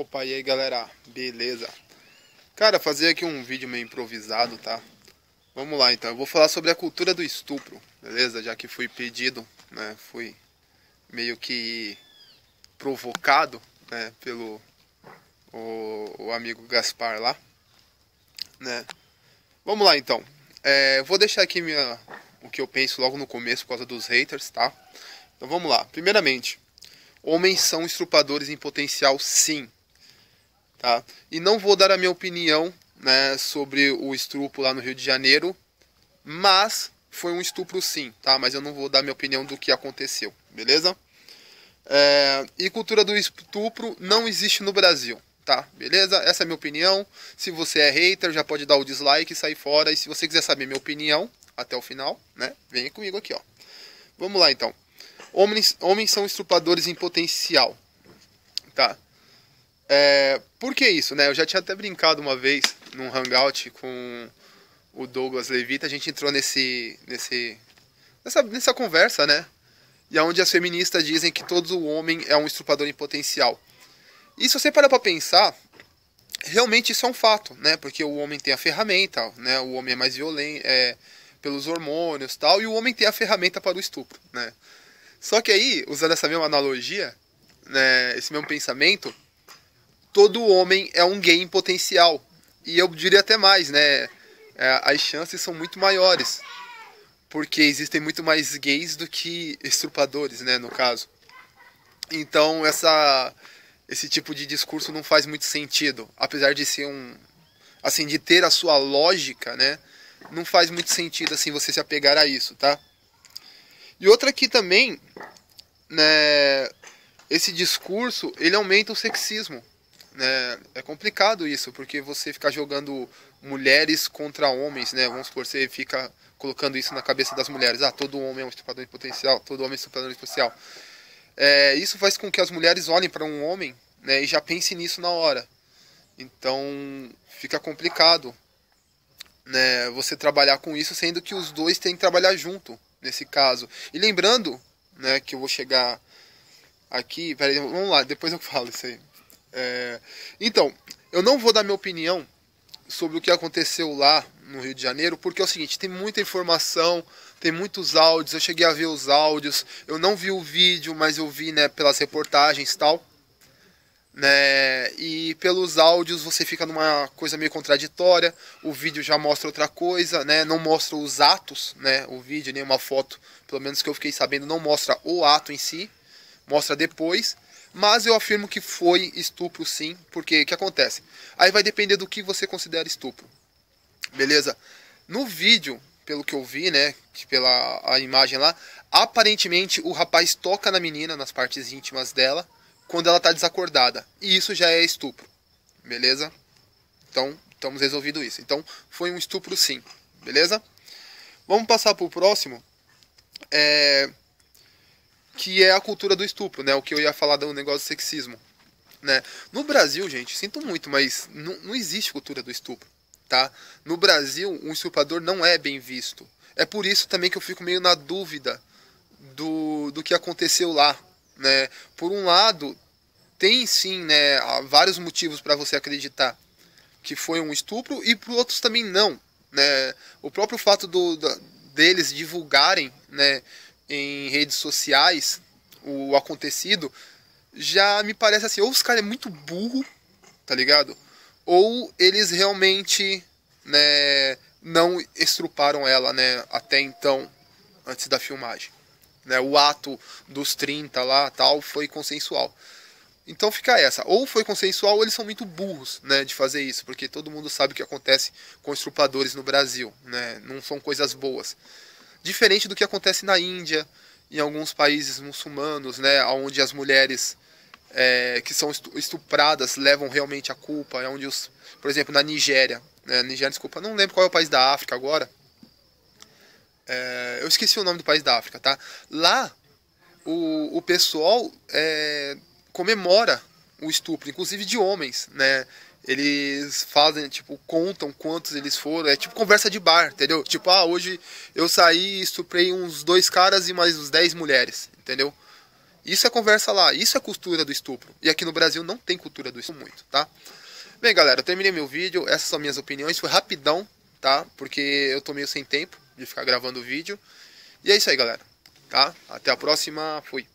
Opa, e aí galera, beleza? Cara, fazer aqui um vídeo meio improvisado, tá? Vamos lá então, eu vou falar sobre a cultura do estupro, beleza? Já que fui pedido, né? Fui meio que provocado, né? Pelo o, o amigo Gaspar lá, né? Vamos lá então, é, vou deixar aqui minha, o que eu penso logo no começo por causa dos haters, tá? Então vamos lá, primeiramente, homens são estrupadores em potencial sim, Tá? E não vou dar a minha opinião né, sobre o estupro lá no Rio de Janeiro, mas foi um estupro sim, tá? Mas eu não vou dar minha opinião do que aconteceu, beleza? É, e cultura do estupro não existe no Brasil, tá? Beleza? Essa é a minha opinião. Se você é hater, já pode dar o dislike e sair fora. E se você quiser saber minha opinião até o final, né? Vem comigo aqui, ó. Vamos lá então. Homens, homens são estupradores em potencial, tá? É, por que isso, né? Eu já tinha até brincado uma vez num hangout com o Douglas Levita, a gente entrou nesse, nesse, nessa, nessa conversa, né? E é onde as feministas dizem que todo homem é um estuprador em potencial. E se você parar para pensar, realmente isso é um fato, né? Porque o homem tem a ferramenta, né? O homem é mais violento, é, pelos hormônios tal, e o homem tem a ferramenta para o estupro, né? Só que aí, usando essa mesma analogia, né, esse mesmo pensamento, todo homem é um gay em potencial. E eu diria até mais, né? É, as chances são muito maiores. Porque existem muito mais gays do que estrupadores, né? No caso. Então, essa, esse tipo de discurso não faz muito sentido. Apesar de ser um. Assim, de ter a sua lógica, né? Não faz muito sentido, assim, você se apegar a isso, tá? E outra aqui também, né? Esse discurso, ele aumenta o sexismo né, é complicado isso, porque você ficar jogando mulheres contra homens, né? Vamos supor, você fica colocando isso na cabeça das mulheres. Ah, todo homem é um estuprador de potencial, todo homem é um estuprador de potencial. É, isso faz com que as mulheres olhem para um homem né, e já pensem nisso na hora. Então fica complicado né, você trabalhar com isso, sendo que os dois têm que trabalhar junto nesse caso. E lembrando né, que eu vou chegar aqui. Peraí, vamos lá, depois eu falo isso aí. É, então, eu não vou dar minha opinião sobre o que aconteceu lá no Rio de Janeiro, porque é o seguinte, tem muita informação, tem muitos áudios, eu cheguei a ver os áudios, eu não vi o vídeo, mas eu vi, né, pelas reportagens e tal. Né, e pelos áudios você fica numa coisa meio contraditória, o vídeo já mostra outra coisa, né, não mostra os atos, né, o vídeo nem uma foto, pelo menos que eu fiquei sabendo, não mostra o ato em si, mostra depois. Mas eu afirmo que foi estupro sim, porque o que acontece? Aí vai depender do que você considera estupro. Beleza? No vídeo, pelo que eu vi, né, pela a imagem lá, aparentemente o rapaz toca na menina nas partes íntimas dela quando ela está desacordada. E isso já é estupro. Beleza? Então, estamos resolvido isso. Então, foi um estupro sim. Beleza? Vamos passar para o próximo. É, que é a cultura do estupro, né? O que eu ia falar do negócio do sexismo. Né? No Brasil, gente, sinto muito, mas não, não existe cultura do estupro. Tá? No Brasil, um estuprador não é bem visto. É por isso também que eu fico meio na dúvida do, do que aconteceu lá. Né? Por um lado, tem sim né, vários motivos para você acreditar que foi um estupro, e por outros também não. Né? O próprio fato do deles divulgarem né, em redes sociais o acontecido, já me parece assim, ou os caras é muito burro, tá ligado? Ou eles realmente, né, não estruparam ela, né, até então, antes da filmagem. Né, o ato dos 30 lá, tal, foi consensual. Então fica essa, ou foi consensual ou eles são muito burros, né, de fazer isso, porque todo mundo sabe o que acontece com estrupadores no Brasil, né, não são coisas boas. Diferente do que acontece na Índia, em alguns países muçulmanos, né, onde as mulheres é, que são estupradas levam realmente a culpa, é onde os, por exemplo, na Nigéria, né, Nigéria, desculpa, não lembro qual é o país da África agora, é, eu esqueci o nome do país da África, tá? Lá o, o pessoal é, comemora o estupro, inclusive de homens, né? Eles fazem, tipo, contam quantos eles foram. É tipo conversa de bar, entendeu? Tipo, ah, hoje eu saí e estuprei uns dois caras e mais uns dez mulheres, entendeu? Isso é conversa lá, isso é cultura do estupro. E aqui no Brasil não tem cultura do estupro muito, tá? Bem, galera, eu terminei meu vídeo. Essas são minhas opiniões. Foi rapidão, tá? Porque eu tô meio sem tempo de ficar gravando o vídeo. E é isso aí, galera. Tá? Até a próxima. Fui.